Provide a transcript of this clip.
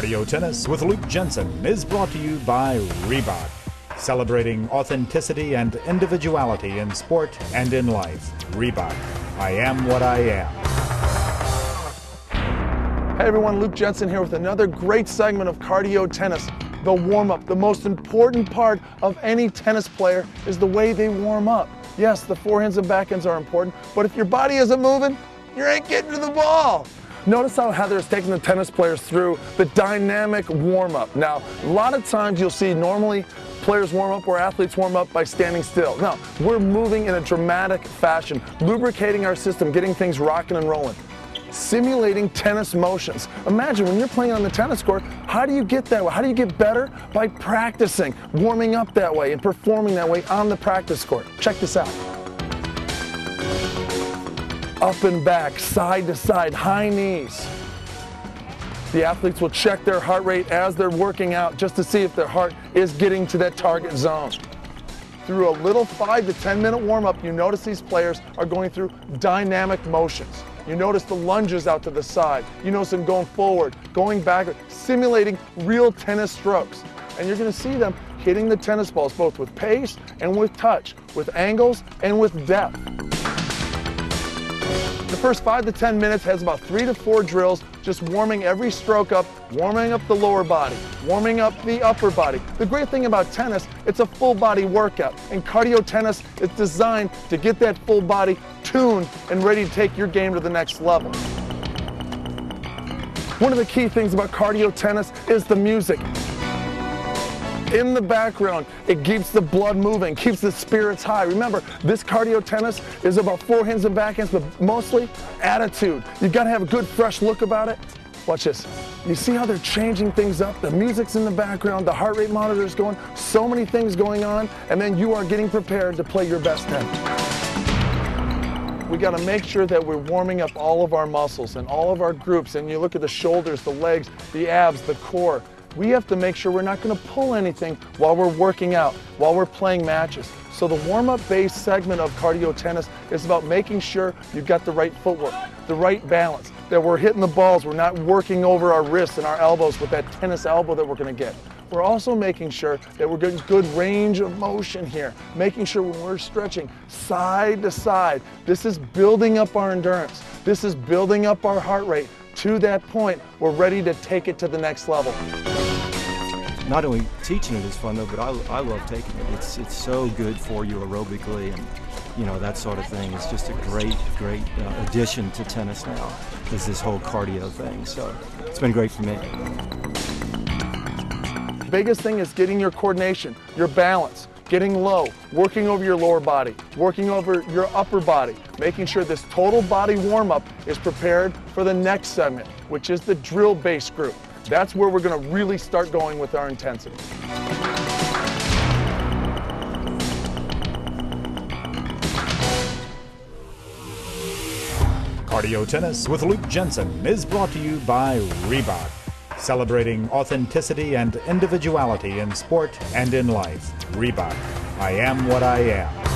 Cardio Tennis with Luke Jensen is brought to you by Reebok, celebrating authenticity and individuality in sport and in life. Reebok, I am what I am. Hey everyone, Luke Jensen here with another great segment of Cardio Tennis. The warm up, the most important part of any tennis player is the way they warm up. Yes, the forehands and backhands are important, but if your body isn't moving, you ain't getting to the ball. Notice how Heather is taking the tennis players through the dynamic warm up. Now, a lot of times you'll see normally players warm up or athletes warm up by standing still. No, we're moving in a dramatic fashion, lubricating our system, getting things rocking and rolling simulating tennis motions. Imagine when you're playing on the tennis court, how do you get that way? How do you get better? By practicing, warming up that way, and performing that way on the practice court. Check this out. Up and back, side to side, high knees. The athletes will check their heart rate as they're working out just to see if their heart is getting to that target zone. Through a little five to 10 minute warm up, you notice these players are going through dynamic motions. You notice the lunges out to the side. You notice them going forward, going backward, simulating real tennis strokes. And you're going to see them hitting the tennis balls both with pace and with touch, with angles and with depth. The first five to 10 minutes has about three to four drills, just warming every stroke up, warming up the lower body, warming up the upper body. The great thing about tennis, it's a full body workout. And cardio tennis is designed to get that full body tuned and ready to take your game to the next level. One of the key things about cardio tennis is the music in the background. It keeps the blood moving, keeps the spirits high. Remember, this cardio tennis is about forehands and backhands, but mostly attitude. You've got to have a good, fresh look about it. Watch this. You see how they're changing things up? The music's in the background, the heart rate monitor is going, so many things going on, and then you are getting prepared to play your best tennis. We got to make sure that we're warming up all of our muscles and all of our groups. And you look at the shoulders, the legs, the abs, the core we have to make sure we're not going to pull anything while we're working out, while we're playing matches. So the warm-up based segment of cardio tennis is about making sure you've got the right footwork, the right balance, that we're hitting the balls, we're not working over our wrists and our elbows with that tennis elbow that we're going to get. We're also making sure that we're getting good range of motion here, making sure when we're stretching side to side, this is building up our endurance. This is building up our heart rate to that point, we're ready to take it to the next level. Not only teaching it is fun though, but I, I love taking it. It's it's so good for you aerobically and you know that sort of thing. It's just a great great uh, addition to tennis now. Is this whole cardio thing? So it's been great for me. The Biggest thing is getting your coordination, your balance getting low, working over your lower body, working over your upper body, making sure this total body warm up is prepared for the next segment, which is the drill based group. That's where we're going to really start going with our intensity. Cardio Tennis with Luke Jensen is brought to you by Reebok celebrating authenticity and individuality in sport and in life. Reebok, I am what I am.